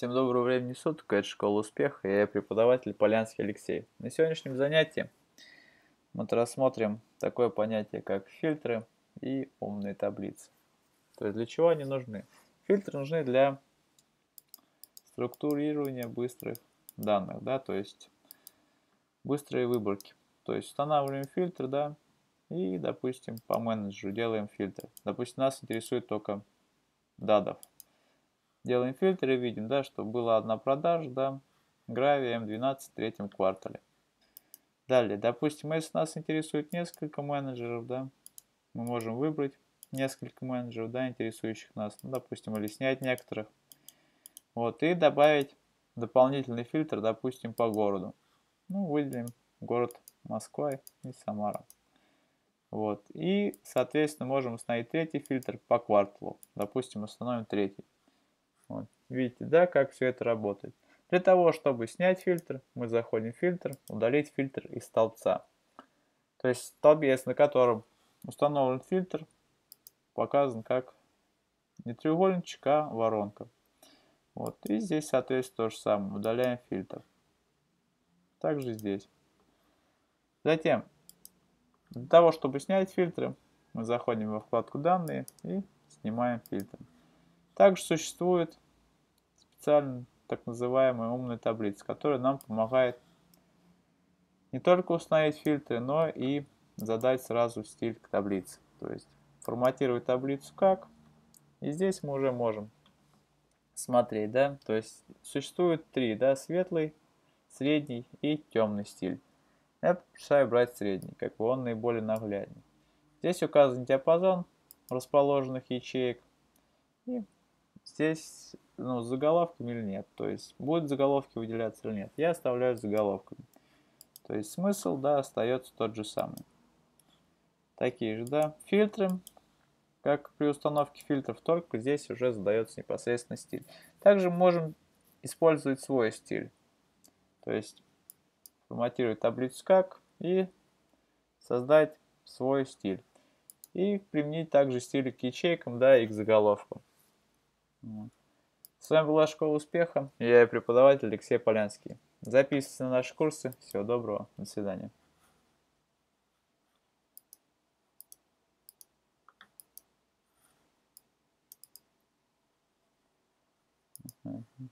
Всем доброго времени суток, это Школа Успеха, я преподаватель Полянский Алексей. На сегодняшнем занятии мы рассмотрим такое понятие, как фильтры и умные таблицы. То есть для чего они нужны? Фильтры нужны для структурирования быстрых данных, да, то есть быстрые выборки. То есть устанавливаем фильтр, да, и, допустим, по менеджеру делаем фильтр. Допустим, нас интересует только дадов. Делаем фильтр и видим, да, что была одна продажа, да, Гравия М12 в третьем квартале. Далее, допустим, если нас интересует несколько менеджеров, да, мы можем выбрать несколько менеджеров, да, интересующих нас, ну, допустим, или снять некоторых. Вот, и добавить дополнительный фильтр, допустим, по городу. Ну, выделим город Москва и Самара. Вот, и, соответственно, можем установить третий фильтр по кварталу. Допустим, установим третий. Вот. Видите, да, как все это работает. Для того, чтобы снять фильтр, мы заходим в фильтр, удалить фильтр из столбца. То есть столбец, на котором установлен фильтр, показан как не треугольничек, а воронка. Вот. И здесь, соответственно, то же самое. Удаляем фильтр. Также здесь. Затем, для того, чтобы снять фильтры, мы заходим во вкладку «Данные» и снимаем фильтр. Также существует специальная так называемая умная таблица, которая нам помогает не только установить фильтры, но и задать сразу стиль к таблице. То есть форматировать таблицу как. И здесь мы уже можем смотреть, да, то есть существует три, да, светлый, средний и темный стиль. Я предпочитаю брать средний, как бы он наиболее наглядный. Здесь указан диапазон расположенных ячеек и здесь ну, с заголовками или нет. То есть будут заголовки выделяться или нет. Я оставляю с заголовками. То есть смысл, да, остается тот же самый. Такие же, да, фильтры. Как при установке фильтров, только здесь уже задается непосредственно стиль. Также можем использовать свой стиль. То есть форматировать таблицу как и создать свой стиль. И применить также стиль к ячейкам, да, и к заголовкам. С вами была Школа Успеха, я преподаватель Алексей Полянский. Записывайтесь на наши курсы. Всего доброго, до свидания. Mm-hmm.